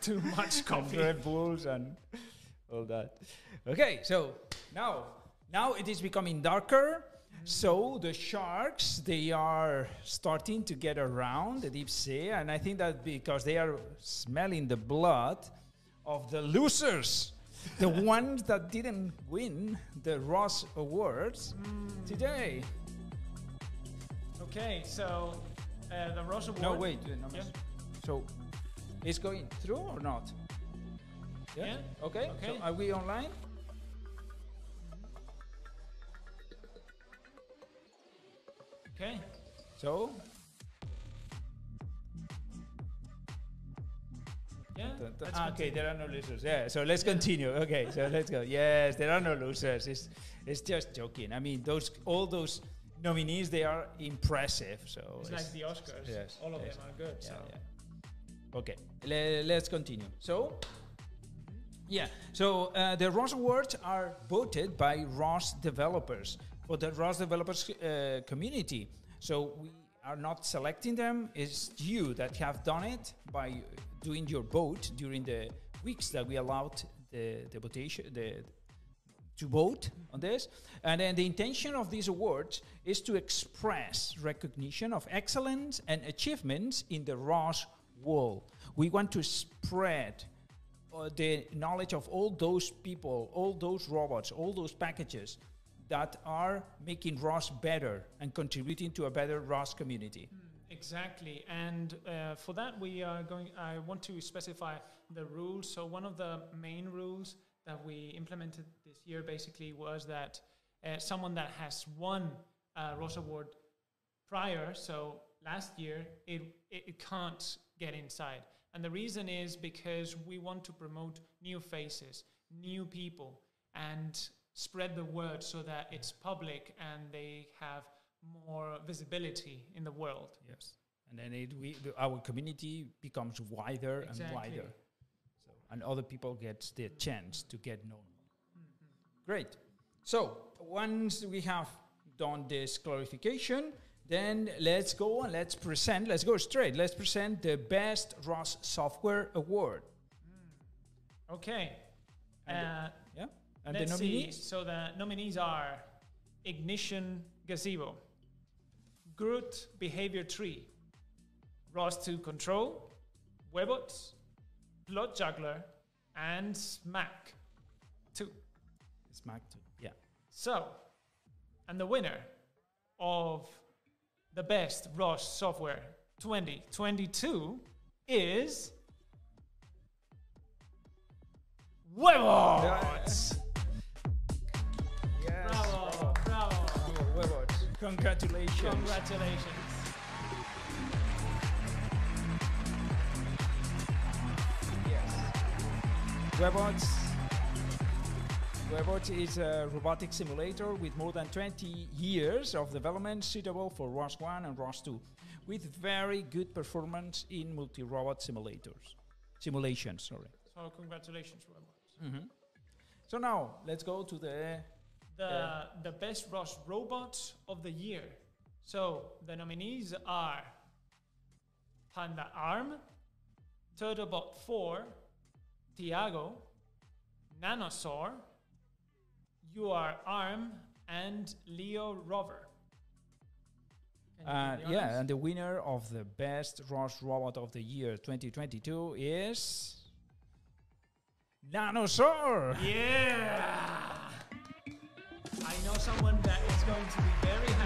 too much coffee. Red Bulls and all that. Okay, so now now it is becoming darker. So the sharks they are starting to get around the deep sea, and I think that because they are smelling the blood of the losers, the ones that didn't win the ROS Awards today. Okay, so uh, the ROS Award. No, wait. no, Yeah. So it's going through or not? Yeah. Okay. So Okay. are we online? Okay. So Yeah. Dun, dun. Ah, okay, there are no losers. Yeah, so let's continue. Okay, so let's go. Yes, there are no losers. It's, it's just joking. I mean, those all those nominees they are impressive. So It's like the Oscars. yes, All of yes. them are good. yeah, so. Okay, le- let's continue. So, yeah, so uh, the ROS Awards are voted by ROS developers for the ROS developers uh, community. So we are not selecting them; it's you that have done it by doing your vote during the weeks that we allowed the the votation the to vote on this. And then the intention of these awards is to express recognition of excellence and achievements in the ROS world. We want to spread uh, the knowledge of all those people, all those robots, all those packages that are making ROS better and contributing to a better ROS community. Exactly, and uh, for that we are going. I want to specify the rules. So one of the main rules that we implemented this year basically was that uh, someone that has won a ROS Award prior, so last year, it, it can't get inside. And the reason is because we want to promote new faces, new people, and spread the word so that it's public and they have more visibility in the world. Yes. And then it, we, the, our community becomes wider and wider. So, and other people get the chance to get known. Mm-hmm. Great. So once we have done this clarification, then let's go and let's present, let's go straight. Let's present the best ROS Software Award. Okay. And the- Uh, Yeah? And let's the see. nominees? So the nominees are Ignition Gazebo, Groot Behavior Tree, ROS2 Control, Webots, PlotJuggler, and Smack 2. SMACC2, Yeah. So, and the winner of the best ROS software 2022 is Webots. Yes. Bravo, bravo. Webots. Congratulations. Congratulations. Yes. Webots. Webots is a robotic simulator with more than 20 years of development suitable for ROS 1 and ROS 2, with very good performance in multi-robot simulators. Simulations, sorry. So congratulations, Webots. Mhm. So now, let's go to the... The the best ROS robot of the year. So the nominees are Panda Arm, Turtlebot 4, Tiago, Nanosaur, UR Arm, and Leo Rover. Uh, yeah, and the winner of the best ROS Robot of the Year 2022 is... Nanosaur! Yeah! I know someone that is going to be very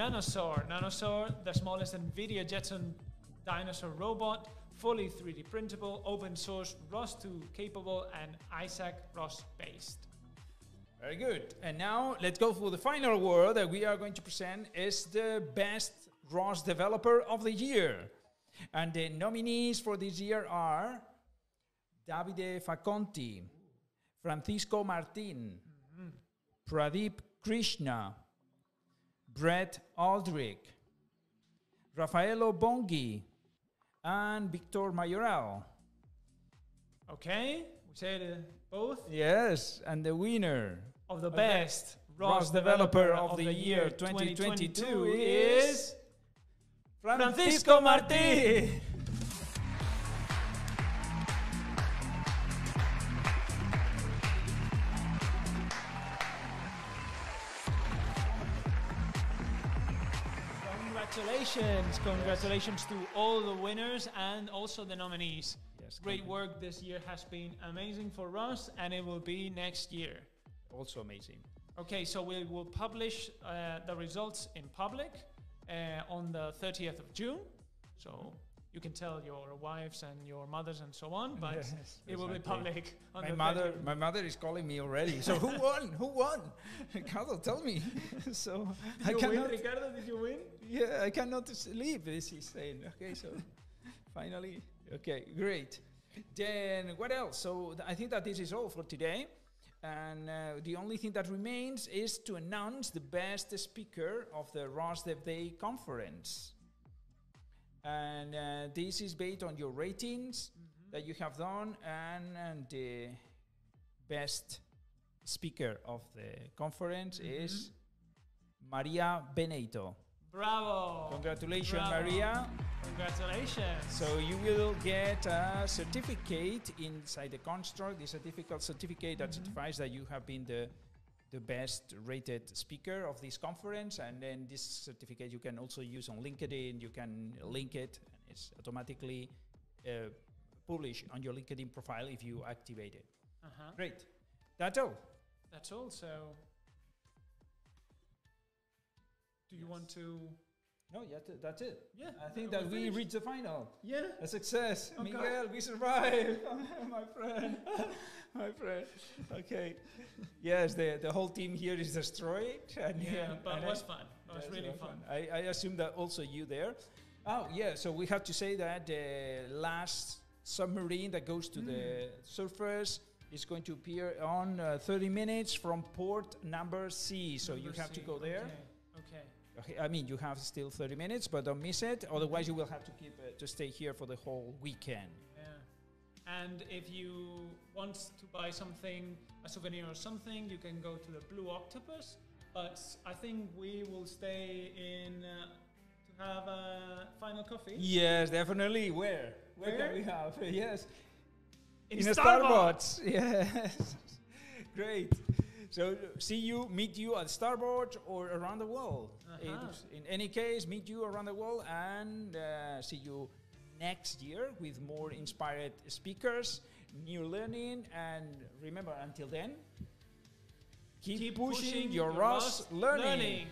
Nanosaur. Nanosaur, the smallest NVIDIA Jetson dinosaur robot, fully 3D printable, open source, ROS2 capable, and Isaac ROS based. Very good. And now let's go for the final award that we are going to present is the best ROS developer of the year. And the nominees for this year are Davide Faconti, Francisco Martin, mm-hmm. Pradeep Krishna, Brett Aldrich, Raffaello Bonghi, and Victor Mayoral. Okay, we said uh, both Yes, and the winner of the Okay. best ROS Developer of the Year 2022 is Francisco Martí. Congratulations, congratulations to all the winners and also the nominees. Yes, Great work this year has been amazing for us and it will be next year. Also amazing. Okay, so we will publish uh, the results in public uh, on the 30th of June. So you can tell your wives and your mothers and so on, but Yes, it will be public on My the mother, 30th. my mother is calling me already. So who won? Who won? Ricardo, tell me. so I Did you win. Ricardo? Did you win? Yeah, I cannot sleep. This he's saying. Okay, so finally, okay, great. Then what else? So th- I think that this is all for today, and uh, the only thing that remains is to announce the best speaker of the ROS Dev Day conference. And uh, this is based on your ratings that you have done, and, and the best speaker of the conference is Maria Benito. Bravo! Congratulations, Bravo. Maria. Congratulations! So you will get a certificate inside the construct. The certificate certificate that Mhm. certifies that you have been the the best rated speaker of this conference, and then this certificate you can also use on LinkedIn. You can link it, and it's automatically uh, published on your LinkedIn profile if you activate it. uh-huh. Great. That's all. That's all. So, do you want to? No, yeah, th- that's it. Yeah, I think that we finished. reached the final. Yeah. A success. Okay. Miguel, we survived. my friend. my friend. Okay. Yes, the, the whole team here is destroyed. And Yeah, but and it was I- fun. It was really fun. I, I assume that also you there. Oh, yeah. So we have to say that the last submarine that goes to the surface is going to appear on uh, 30 minutes from port number C. So you Number have to go there. Okay. Okay. I mean, you have still 30 minutes, but don't miss it. Otherwise, you will have to keep uh, to stay here for the whole weekend. Yeah. And if you want to buy something, a souvenir or something, you can go to the Blue Octopus. But I think we will stay in uh, to have a final coffee. Yes, definitely. Where? Where, Where? can we have? yes. In a Starbucks. Yes. Great. So see you, meet you at Starboard or around the world. Uh-huh. In any case, meet you around the world and uh, see you next year with more inspired speakers, new learning, and remember, until then, keep, pushing, your ROS learning. learning.